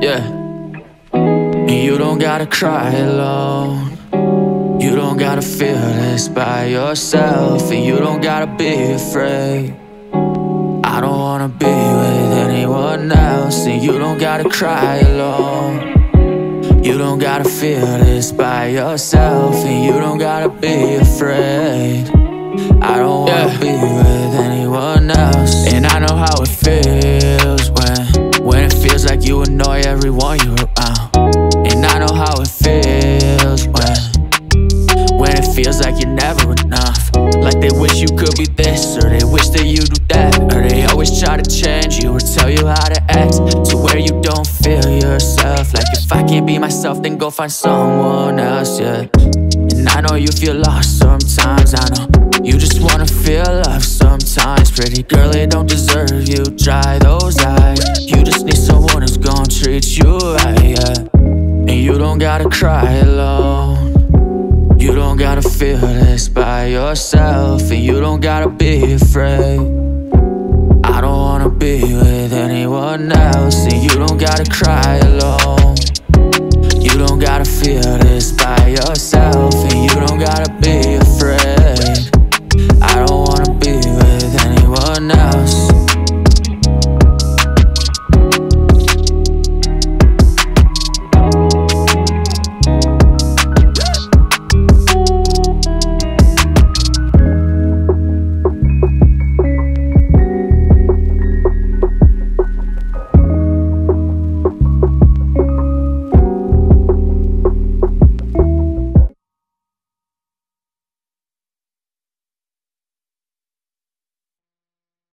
Yeah. You don't gotta cry alone. You don't gotta feel this by yourself. And you don't gotta be afraid. I don't wanna be with anyone else. And you don't gotta cry alone. You don't gotta feel this by yourself. And you don't gotta be afraid. I don't wanna yeah. be with anyone everyone you're around, and I know how it feels when when it feels like you're never enough. Like they wish you could be this, or they wish that you do that, or they always try to change you or tell you how to act to where you don't feel yourself. Like if I can't be myself, then go find someone else, yeah. And I know you feel lost sometimes, I know you just wanna feel love sometimes. Pretty girl, they don't deserve you. Try those yeah. And you don't gotta cry alone. You don't gotta feel this by yourself, and you don't gotta be afraid. I don't wanna be with anyone else, and you don't gotta cry alone.